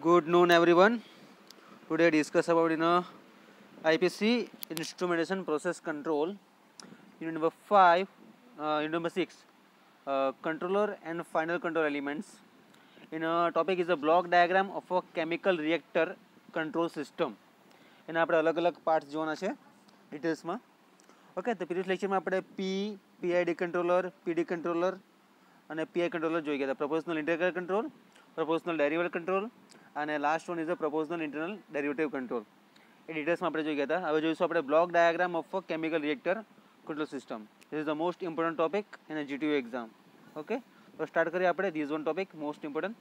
Good noon, everyone. Today discuss about you know IPC instrumentation process control. Unit number five, uh, unit number six, uh, controller and final control elements. In a topic is a block diagram of a chemical reactor control system. એના આપણે અલગ અલગ parts જોવાના છે ડિટેલ્સમાં okay તો previous લેક્ચરમાં આપણે P PID controller PD controller અને પીઆઈ કંટ્રોલર જોઈ ગયા હતા proportional integral control proportional derivative control અને last one is a proportional integral derivative control એ ડિટેલ્સમાં આપણે જોઈ ગયા હતા હવે જોઈશું આપણે block diagram of a chemical reactor control system this is the most important topic in a GTU exam okay તો start કરીએ આપણે this one topic most important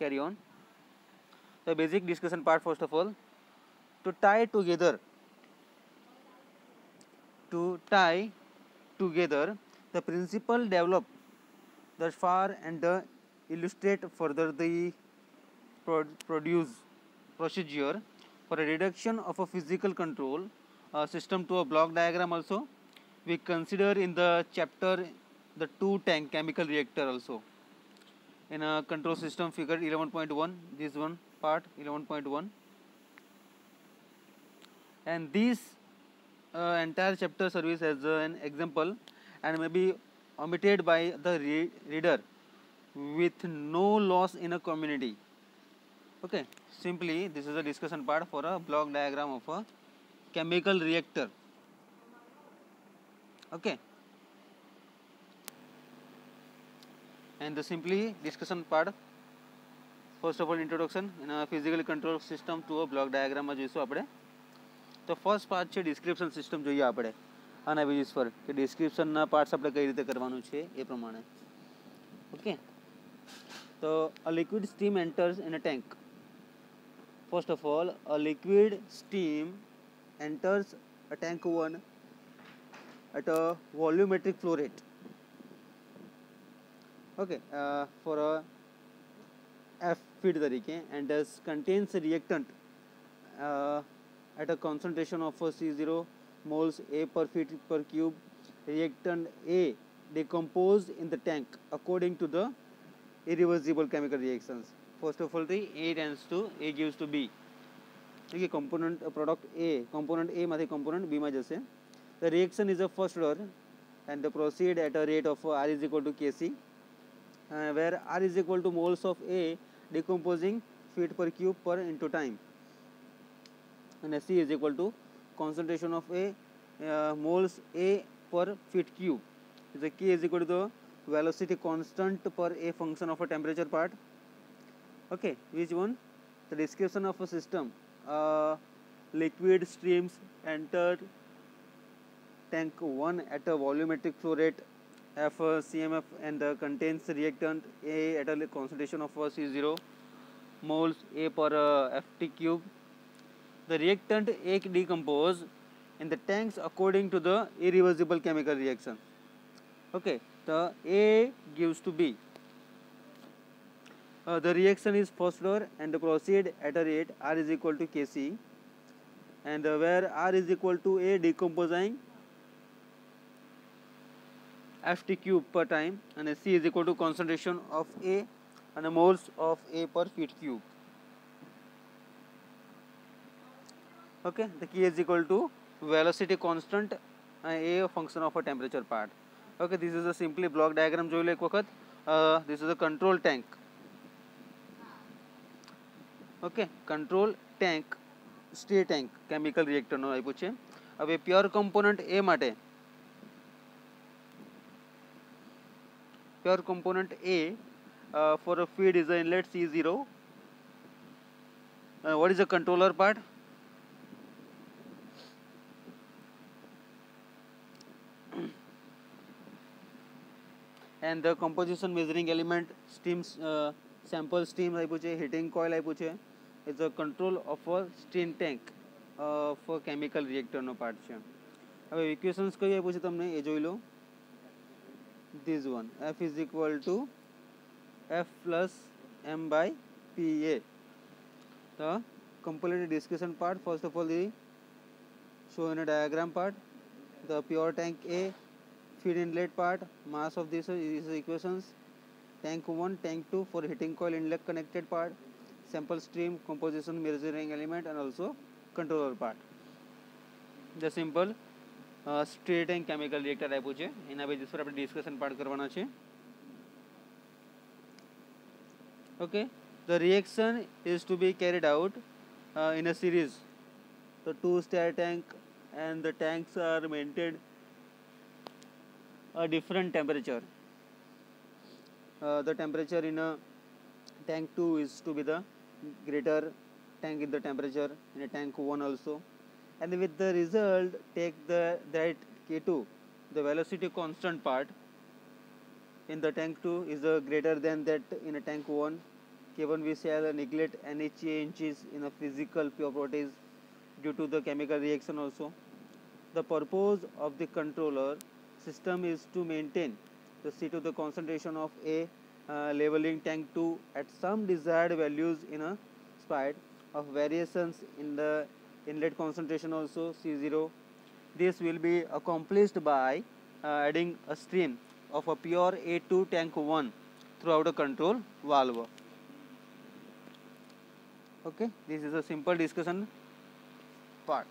carry on તો basic discussion part first of all to tie together to tie together the principle developed thus far and uh, illustrate further the pro- produce procedure for a reduction of a physical control uh, system to a block diagram also. We consider in the chapter the two tank chemical reactor also. In a control system figure 11.1 this one part 11.1 and this uh, entire chapter serves as uh, an example and may be omitted by the re- reader with no loss in a community okay simply this is a discussion part for a block diagram of a chemical reactor okay and the simply discussion part first of all introduction in a physical control system to a block diagram માં જોઈશું આપણે તો first part છે description system જોઈએ આપણે આના basis પર કે ડિસ્ક્રિપ્શનના પાર્ટ્સ આપણે કઈ રીતે કરવાનું છે એ પ્રમાણે ઓકે તો a liquid steam enters in a tank First of all, a liquid steam enters a tank one at a volumetric flow rate. Okay, uh, for a F feed तरीके and does contains a reactant uh, at a concentration of C0 moles A per feet per cube. Reactant A decomposed in the tank according to the irreversible chemical reactions. First of all, the A tends to A gives to B. Okay, component uh, product A, component A માંથી component B માં જશે. The reaction is a first order and they proceed at a rate of uh, R is equal to Kc, uh, where R is equal to moles of A decomposing feet per cube per into time. and C is equal to concentration of A uh, moles A per feet cube. The K is equal to the velocity constant per A function of a temperature part. Okay, which one? The description of a system. Uh, liquid streams enter tank 1 at a volumetric flow rate F CMF and uh, contains reactant A at a concentration of uh, C0 moles A per uh, FT cube the reactant A decompose in the tanks according to the irreversible chemical reaction. Okay, the A gives to B. Uh, the reaction is first order and proceed at a rate R is equal to Kc and uh, where R is equal to A decomposing Ft cube per time and C is equal to concentration of A and moles of A per feet cube. okay the key is equal to velocity constant uh, a function of a temperature part okay this is a simply block diagram જોઈ લો એક વખત uh, this is a control tank okay control tank stay tank chemical reactor નો આપ્યું છે હવે pure component A માટે pure component A for a feed is the inlet C0 uh, what is the controller part and the composition measuring element steam uh, sample steam આપ્યું છે heating coil આપ્યું છે is a control of a steam tank uh, for chemical reactor no part છે હવે equations કઈ આપ્યું છે તમને એ જોઈ લો this one f is equal to f plus m by pa the complete discussion part first of all the show in a diagram part the pure tank a feed inlet part mass of this is equations tank 1 tank 2 for heating coil inlet connected part sample stream composition measuring element and also controller part the simple straight and chemical reactor આપ્યું છે એના basis પર આપણે discussion part કરવાના છે okay the reaction is to be carried out uh, in a series the two star tank and the tanks are maintained a different temperature uh, the temperature in a tank 2 is to be the greater tank in the temperature in a tank 1 also. And with the result take the that k2 the velocity constant part in the tank 2 is uh, greater than that in a tank 1 k1 we shall neglect any changes in the physical properties due to the chemical reaction also. The purpose of the controller system is to maintain the C to the concentration of A uh, labeling tank 2 at some desired values in a spite of variations in the inlet concentration also C0. This will be accomplished by uh, adding a stream of a pure A2 tank 1 throughout a control valve. Okay, this is a simple discussion part.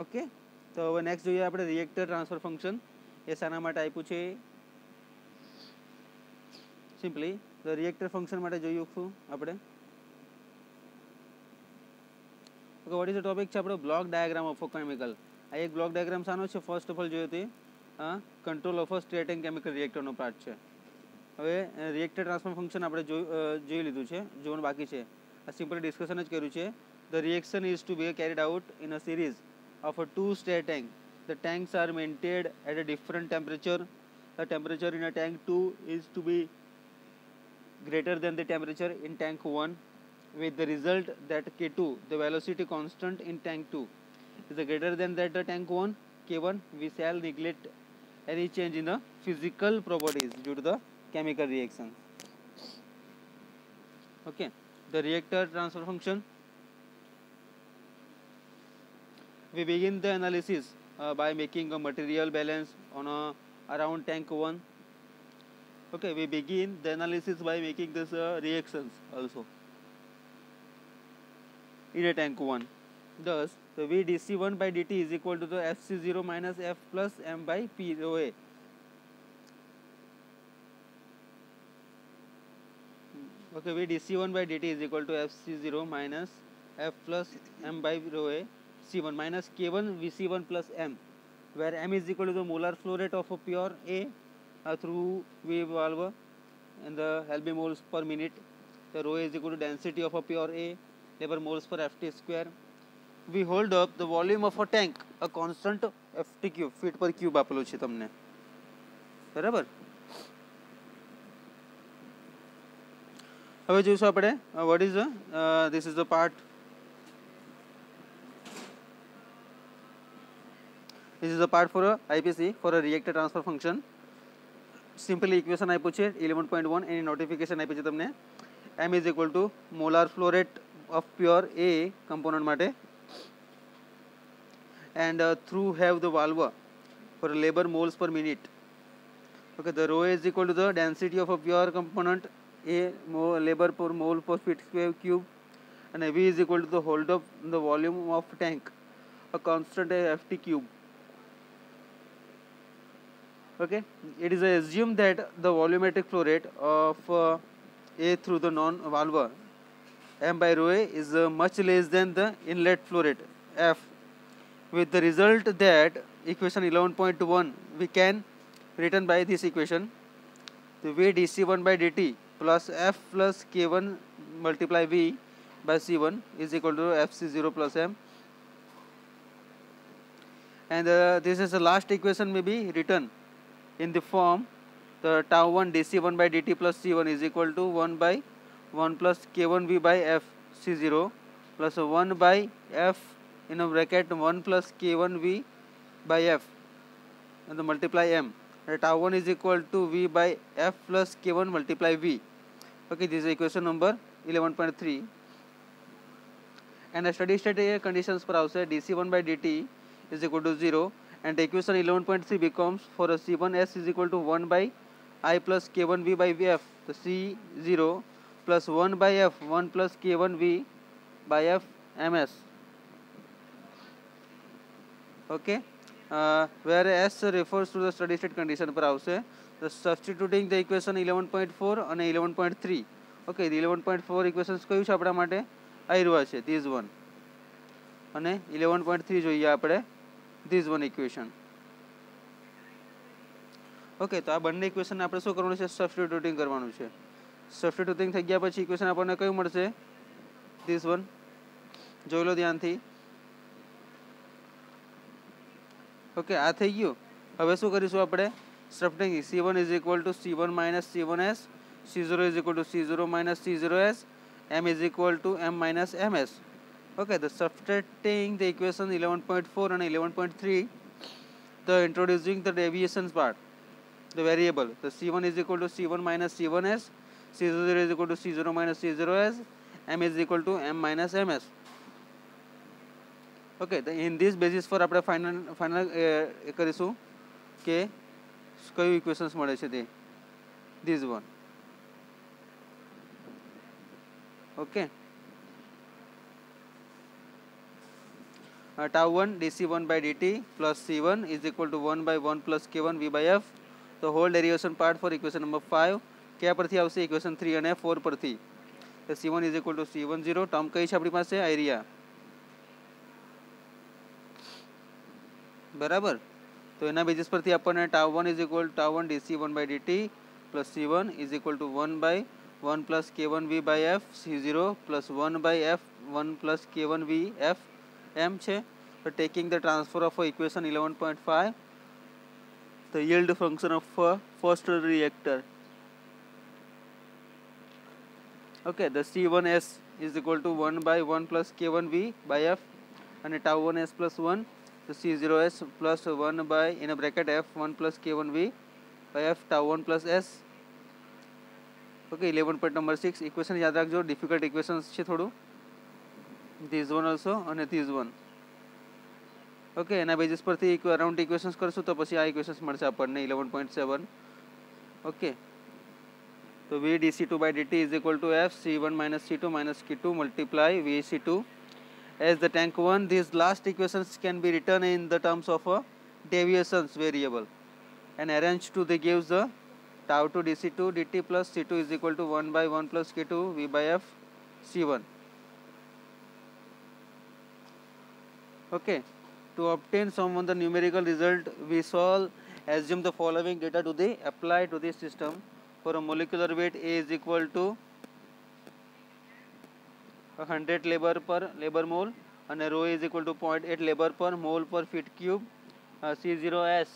Okay, so next we have the reactor transfer function. એ શાના માટે આપ્યું છે. Simply તો reactor function માટે જોયું આપણે. Okay what is the topic છે આપણો? બ્લોક ડાયાગ્રામ ઓફ કેમિકલ આ એક બ્લોક ડાયાગ્રામ શાનો છે. ફર્સ્ટ ઓફ ઓલ જોયું તે. Control of a state chemical રિએક્ટરનો part છે. હવે રિએક્ટર ટ્રાન્સફર ફંક્શન આપણે જોઈ લીધું છે. જોવાનું બાકી છે. આ સિમ્પલ ડિસ્કશન જ કર્યું છે. The reaction is to be carried out in a series of a two state tank. The tanks are maintained at a different temperature. The temperature in a tank 2 is to be greater than the temperature in tank 1 with the result that K2, the velocity constant in tank 2 is greater than that the tank 1 K1 we shall neglect any change in the physical properties due to the chemical reaction. Okay, the reactor transfer function we begin the analysis uh, by making a material balance on a around tank 1 okay we begin the analysis by making this uh, reactions also in a tank 1 thus the v dc1 by dt is equal to the fc0 minus f plus m by p rho a. Okay v dc1 by dt is equal to fc0 minus f plus m by rho a C1 minus K1 Vc1 plus M where M is equal to the molar flow rate of a pure A uh, through V valve and the Helby moles per minute. The rho is equal to density of a pure A labor moles per Ft square. We hold up the volume of a tank a constant Ft cube feet per cube આપેલું છે તમને બરાબર હવે જોઈશું આપણે what is this is the part this is a part for a IPC for a reactor transfer function simply equation આપ્યું છે eleven point one એની નોટિફિકેશન આપી છે તમને M is equal to molar flow rate of pure A component માટે and uh, through have the valve for labor moles per minute okay the rho is equal to the density of a pure component a more labor per mole per feet square cube and v is equal to the hold of the volume of tank a constant ft cube okay? It is assumed that the volumetric flow rate of uh, A through the non valve m by rho A is uh, much less than the inlet flow rate F. With the result that equation 11.1 we can written by this equation. The V dc1 by dt plus F plus k1 multiply V by c1 is equal to fc0 plus m. And uh, this is the last equation may be written in the form the tau 1 dc1 by dt plus c1 is equal to 1 by 1 plus k1v by f c0 plus 1 by f in a bracket 1 plus k1v by f. And the multiply m. And tau 1 is equal to v by f plus k1 multiply v. Okay this is equation number 11.3 and a steady state conditions per house dc1 by dt is equal to 0 and equation 11.3 becomes for a C1S is equal to 1 by I plus K1V by VF. The C0 plus 1 by f 1 plus k1v by f ms okay uh, where s refers to the steady state condition પર આવશે the substituting the equation 11.4 અને 11.3 okay the 11.4 equations કયું છે આપણા માટે આવી રહ્યા છે this one અને 11.3 જોઈએ આપણે this one equation ઓકે તો આ બંને ઇક્વેશન આપણે શું કરવાનું છે સબસ્ટિટ્યુટિંગ કરવાનું છે સબસ્ટિટ્યુટિંગ થઈ ગયા પછી ઇક્વેશન આપણને કયું મળશે ધીસ વન જોઈ લો ધ્યાનથી ઓકે આ થઈ ગયું હવે શું કરીશું આપણે substituting C one is equal to C one minus C one S C zero is equal to C zero minus C zero S M is equal to M minus M S okay the substituting the equation 11.4 and 11.3 the introducing the deviations part the variable the c1 is equal to c1 minus c1s c0 is equal to c0 minus c0s m is equal to m minus ms okay the in this basis for આપણે final final એ કરીશું કે કયું equations મળે છે તે this one okay uh, tau 1 dc1 by dt plus c1 is equal to 1 by 1 plus k1 v by f the whole derivation part for equation number 5 ક્યાં પરથી આવશે ઇક્વેશન 3 અને 4 પરથી તો c1 is equal to c10 term કઈ છે આપણી પાસે આઈરિયા બરાબર તો એના બેઝિસ પરથી આપણને tau 1 is equal tau 1 dc1 by dt plus c1 is equal to 1 by 1 plus k1 v by f c0 plus 1 by f 1 plus k1 v f m છે so taking the transfer of equation 11.5 the yield function of uh, first reactor okay the c1s is equal to 1 by 1 plus k1v by f and tau 1s plus 1 the c0s plus 1 by in a bracket f 1 plus k1v by f tau 1 plus s okay 11 point number 6 equation યાદ રાખજો difficult equations છે થોડું this one also અને this one okay એના basis પરથી around equations કરશું તો પછી આ ઇક્વેશન્સ મળશે આપણને ઇલેવન પોઈન્ટ સેવન ઓકે તો V D C two by DT is equal to F C one minus C two minus K two multiply V C two as the tank 1 these last equations can be written in the terms of a deviations variable and arranged to they gives the tau 2 dc2 dt plus c2 is equal to 1 by 1 plus k2 v by f c1 okay. To obtain some of the numerical result we shall assume the following data to the apply to the system. For a molecular weight a is equal to 100 labor per labor mole and rho is equal to 0.8 labor per mole per feet cube. Uh, c0s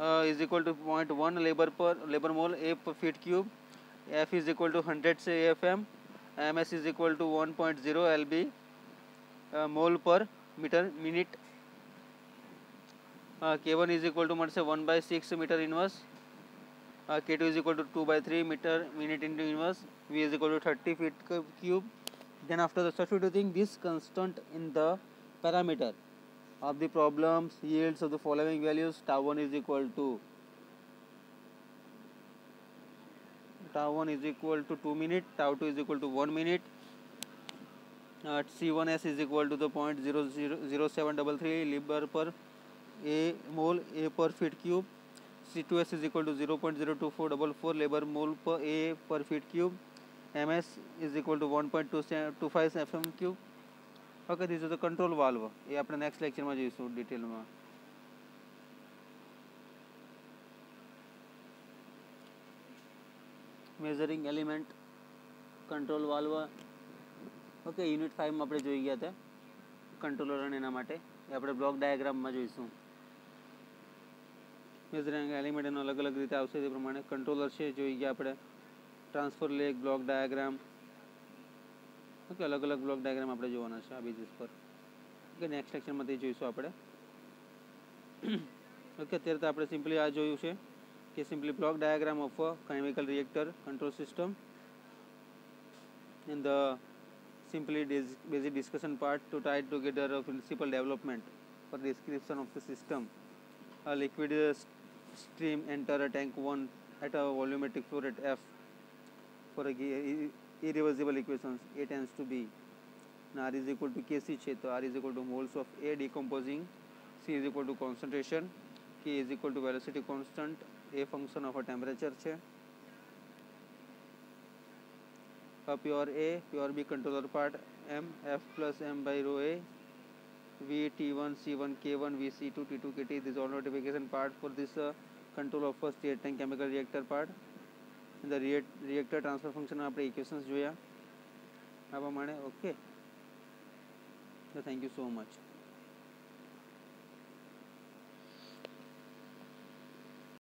uh, is equal to 0.1 labor per labor mole a per feet cube. F is equal to 100 cfm ms is equal to 1.0 lb mole per metre minute k one is equal to मन से one by six metre inverse k two is equal to two by three metre minute into inverse v is equal to 30 feet cube then after substituting this constant in the parameter of the problems yields of the following values tau 1 is equal to tau 1 is equal to 2 minute tau 2 is equal to 1 minute at C1s is equal to the point zero zero zero seven double three liber per a mole a per feet cube. C2s is equal to zero point zero two four double four labor mole per a per feet cube. MS is equal to one point two two five FM cube. Okay, this is the control valve. એ આપણે next lecture માં જોઈશું detail માં. Measuring element control valve okay unit ફાઇવમાં આપણે જોઈ ગયા હતા. Controller અને એના માટે. એ આપણે બ્લોક ડાયાગ્રામમાં જોઈશું. મેઝરિંગ એલિમેન્ટ એનો અલગ અલગ રીતે આવશે તે પ્રમાણે કંટ્રોલર છે, જોઈ ગયા આપણે. ટ્રાન્સફર લેક બ્લોક ડાયાગ્રામ ઓકે અલગ અલગ બ્લોક ડાયાગ્રામ આપણે જોવાના છે આ બેઝિસ પર. ઓકે નેક્સ્ટ લેક્ચરમાં જોઈશું આપણે. ઓકે અત્યારે તો આપણે સિમ્પલી આ જોયું છે કે simply block diagram of chemical reactor control system and the simply basic discussion part to tie together a principal development or description of the system. A liquid stream enter a tank one at a volumetric flow rate F for a irreversible equations A tends to B. Now R is equal to Kc क्षेत्र R is equal to moles of A decomposing C is equal to concentration K is equal to velocity constant A function of a temperature है a pure A pure B controller part M F plus M by rho A V T1 C1 K1 V C2 T2 KT this all notification part for this uh, control of first reactant chemical reactor part the reactor transfer function આપણે equations જોયા આ પ્રમાણે okay thank you so much